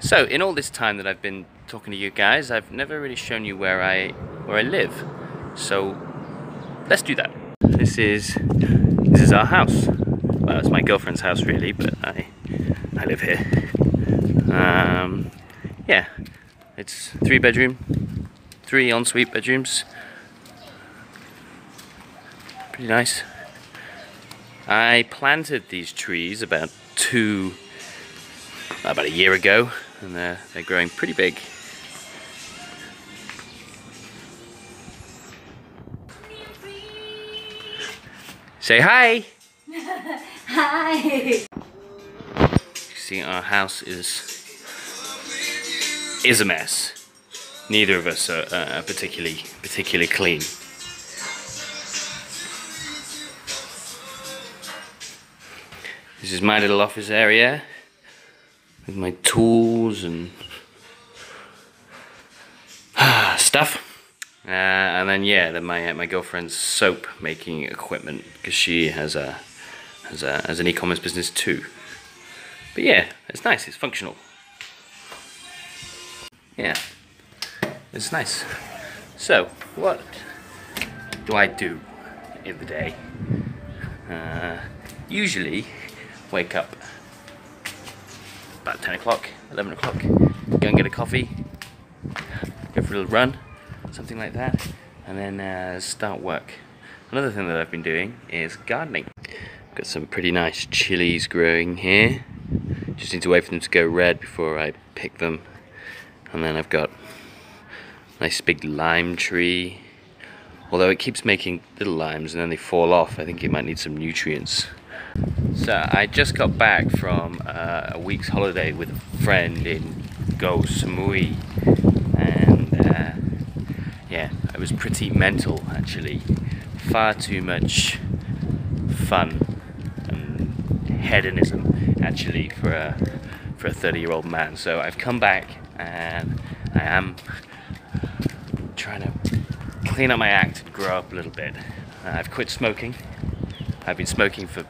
So, in all this time that I've been talking to you guys, I've never really shown you where I where I live. So, let's do that. This is this is our house. Well, it's my girlfriend's house really, but I I live here. Um, yeah, it's three bedroom, three ensuite bedrooms. Pretty nice. I planted these trees about two, about a year ago, and they're, they're growing pretty big. Say hi! Hi. See, our house is is a mess. Neither of us are uh, particularly particularly clean. This is my little office area with my tools and stuff. Uh, and then yeah, then my uh, my girlfriend's soap making equipment because she has a has a has an e-commerce business too. But yeah, it's nice. It's functional. Yeah, it's nice. So what do I do in the day? Uh, usually wake up about 10 o'clock, 11 o'clock, go and get a coffee, go for a little run, something like that, and then uh, start work. Another thing that I've been doing is gardening. Got some pretty nice chilies growing here. Just need to wait for them to go red before I pick them. And then I've got a nice big lime tree. Although it keeps making little limes and then they fall off, I think it might need some nutrients. So I just got back from uh, a week's holiday with a friend in Koh Samui, and uh, yeah, it was pretty mental actually. Far too much fun and hedonism actually for a for a 30 year old man. So I've come back and I am trying to clean up my act and grow up a little bit. Uh, I've quit smoking. I've been smoking for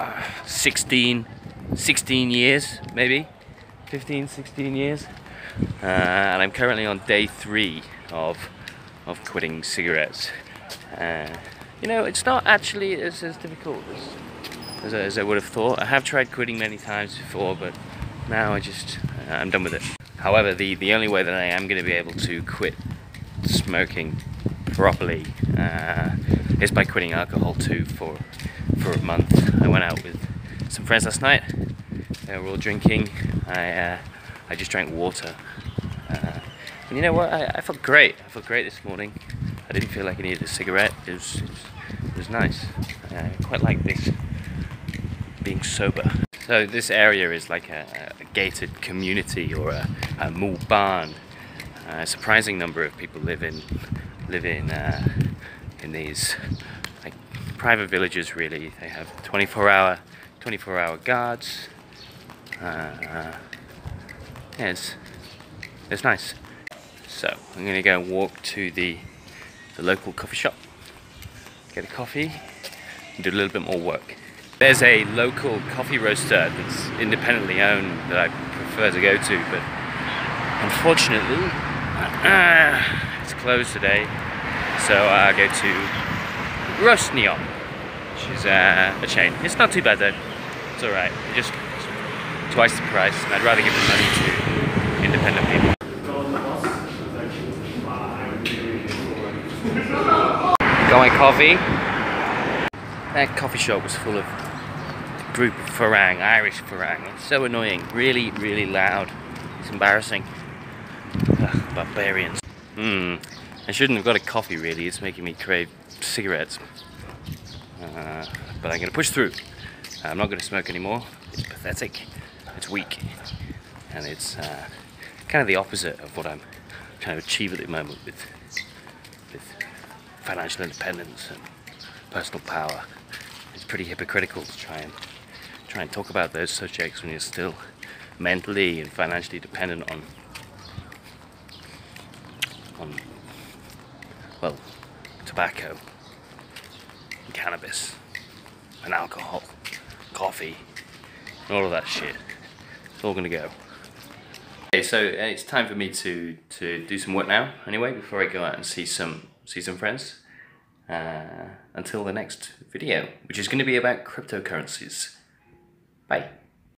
uh, 16, 16 years, maybe 15, 16 years, uh, and I'm currently on day three of of quitting cigarettes. Uh, you know, it's not actually as, as difficult as, as, I, as I would have thought. I have tried quitting many times before, but now I just uh, I'm done with it. However, the the only way that I am going to be able to quit smoking properly uh, is by quitting alcohol too for for a month. I went out with some friends last night. They were all drinking. I uh, I just drank water. Uh, and you know what? I, I felt great. I felt great this morning. I didn't feel like I needed a cigarette. It was it was, it was nice. I quite like this being sober. So this area is like a, a gated community or a, a moo baan. a surprising number of people live in live in uh, in these private villages. Really, they have 24-hour 24-hour guards. Uh, yeah, it's it's nice. So I'm gonna go walk to the the local coffee shop, get a coffee, and do a little bit more work. There's a local coffee roaster that's independently owned that I prefer to go to, but unfortunately, uh, it's closed today. So I go to Rosnion, which is uh, a chain. It's not too bad though. It's alright. Just twice the price, and I'd rather give the money to independent people. My coffee. That coffee shop was full of group of Farang, Irish Farang. It's so annoying. Really, really loud. It's embarrassing. Ugh, barbarians. Hmm. I shouldn't have got a coffee really. It's making me crave cigarettes. Uh, but I'm going to push through. I'm not going to smoke anymore. It's pathetic. It's weak. And it's uh, kind of the opposite of what I'm trying to achieve at the moment with, with financial independence and personal power. It's pretty hypocritical to try and try and talk about those subjects when you're still mentally and financially dependent on on well tobacco cannabis and alcohol, coffee, and all of that shit. it's all gonna go. Okay, so uh, it's time for me to to do some work now. Anyway, before I go out and see some see some friends. Uh, until the next video, which is going to be about cryptocurrencies. Bye.